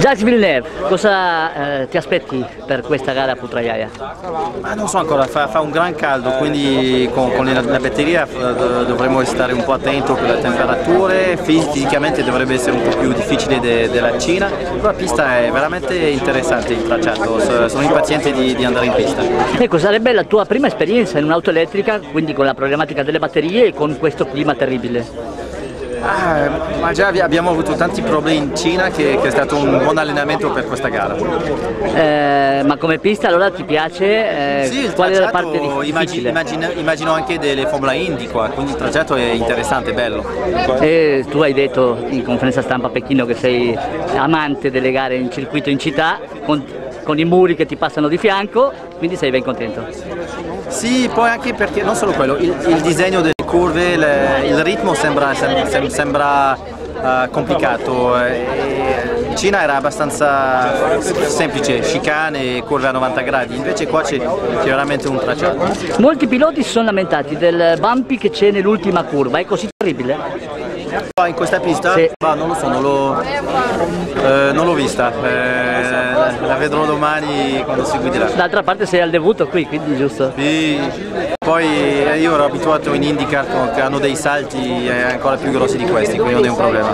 Jacques Villeneuve, cosa eh, ti aspetti per questa gara a Putrajaya? Ma non so ancora, fa, fa un gran caldo, quindi con, con la, la batteria eh, dovremo stare un po' attenti con le temperature, fisicamente dovrebbe essere un po' più difficile de, della Cina, però la pista è veramente interessante il tracciato, sono impaziente di, di andare in pista. Ecco, sarebbe la tua prima esperienza in un'auto elettrica, quindi con la problematica delle batterie e con questo clima terribile? Ah, ma già abbiamo avuto tanti problemi in Cina che, che, è stato un buon allenamento per questa gara. Eh, ma come pista allora ti piace? Eh, sì, qual è la parte difficile? Immagino, immagino, anche delle Formula Indy qua, quindi il tracciato è interessante, bello. E tu hai detto in conferenza stampa a Pechino che sei amante delle gare in circuito in città, con, con i muri che ti passano di fianco, quindi sei ben contento. Sì, poi anche perché non solo quello, il, il disegno delle curve, le, il ritmo sembra, sem, sembra uh, complicato. E Cina era abbastanza semplice, chicane, curve a 90 gradi, invece qua c'è veramente un tracciato. Molti piloti si sono lamentati del bumpy che c'è nell'ultima curva, è così terribile? In questa pista? Sì. Bah, non lo so, non l'ho, eh, vista, eh, la vedrò domani quando si guiderà. D'altra parte sei al debutto qui, quindi giusto? Sì, poi io ero abituato in IndyCar che hanno dei salti ancora più grossi di questi, quindi non è un problema.